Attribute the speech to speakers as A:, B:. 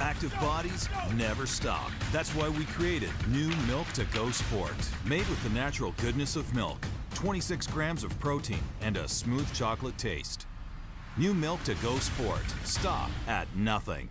A: Active bodies never stop. That's why we created new Milk to Go Sport. Made with the natural goodness of milk, 26 grams of protein, and a smooth chocolate taste. New Milk to Go Sport. Stop at nothing.